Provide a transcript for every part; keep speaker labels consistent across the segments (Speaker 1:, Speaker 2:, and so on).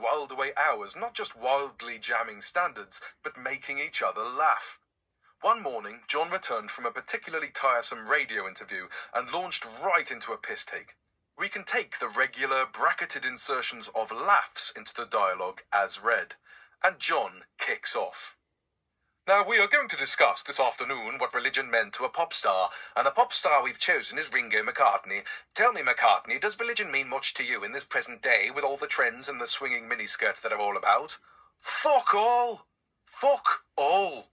Speaker 1: Whiled away hours, not just wildly jamming standards, but making each other laugh. One morning, John returned from a particularly tiresome radio interview and launched right into a piss take. We can take the regular bracketed insertions of laughs into the dialogue as read, and John kicks off. Now, we are going to discuss this afternoon what religion meant to a pop star, and the pop star we've chosen is Ringo McCartney. Tell me, McCartney, does religion mean much to you in this present day with all the trends and the swinging miniskirts that are all about? Fuck all! Fuck all!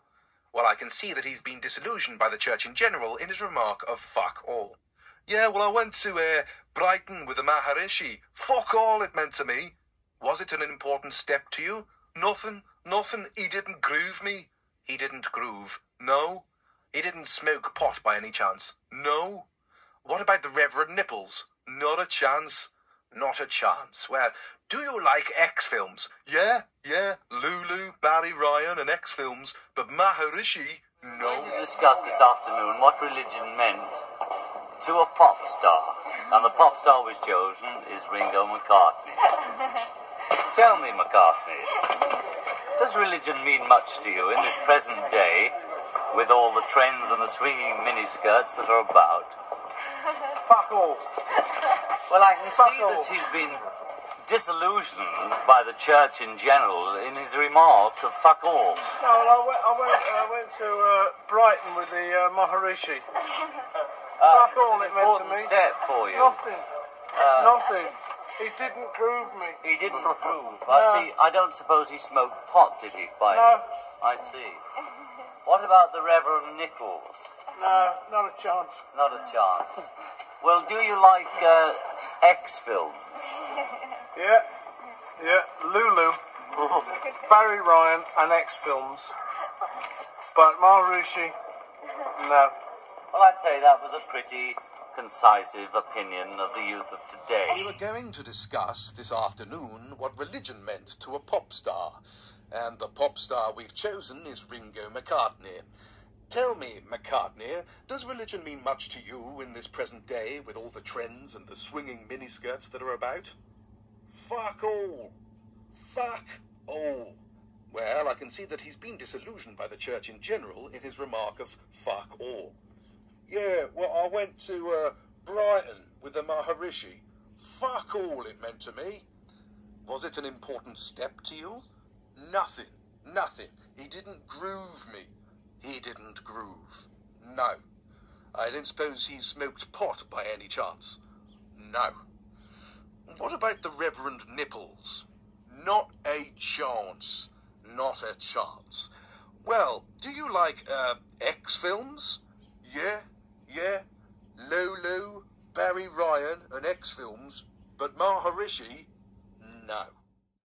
Speaker 1: Well, I can see that he's been disillusioned by the church in general in his remark of fuck all. Yeah, well, I went to uh, Brighton with the Maharishi. Fuck all it meant to me. Was it an important step to you? Nothing, nothing. He didn't groove me. He didn't groove. No. He didn't smoke pot by any chance. No. What about the Reverend Nipples? Not a chance. Not a chance. Well, do you like X films? Yeah, yeah. Lulu, Barry Ryan, and X films. But Maharishi, no.
Speaker 2: going to discuss this afternoon what religion meant to a pop star. And the pop star was chosen is Ringo McCartney. Tell me, McCartney, does religion mean much to you in this present day with all the trends and the swinging miniskirts that are about?
Speaker 3: Fuck all.
Speaker 2: Well, I can
Speaker 3: Fuck
Speaker 2: see that he's been disillusioned by the church in general in his remark of fuck all.
Speaker 3: No, well, I went, I went, I went to uh, Brighton with the uh, Maharishi.
Speaker 2: Uh,
Speaker 3: all it
Speaker 2: an
Speaker 3: meant to me.
Speaker 2: step for you.
Speaker 3: Nothing.
Speaker 2: Uh,
Speaker 3: Nothing. He didn't groove me.
Speaker 2: He didn't approve.
Speaker 3: No.
Speaker 2: I see. I don't suppose he smoked pot, did he? By
Speaker 3: No.
Speaker 2: I see. What about the Reverend Nichols?
Speaker 3: No, not a chance.
Speaker 2: Not a chance. Well, do you like uh, X films?
Speaker 3: Yeah, yeah. Lulu, Barry Ryan, and X films. But Maharishi, no.
Speaker 2: Well, I'd say that was a pretty concisive opinion of the youth of today.
Speaker 1: We were going to discuss this afternoon what religion meant to a pop star, and the pop star we've chosen is Ringo McCartney. Tell me, McCartney, does religion mean much to you in this present day with all the trends and the swinging miniskirts that are about? Fuck all. Fuck all. Well, I can see that he's been disillusioned by the church in general in his remark of fuck all. Yeah, well, I went to uh, Brighton with the Maharishi. Fuck all it meant to me. Was it an important step to you? Nothing. Nothing. He didn't groove me. He didn't groove. No. I don't suppose he smoked pot by any chance. No. What about the Reverend Nipples? Not a chance. Not a chance. Well, do you like, uh, X films? Yeah, yeah. Lulu, Barry Ryan, and X films. But Maharishi? No.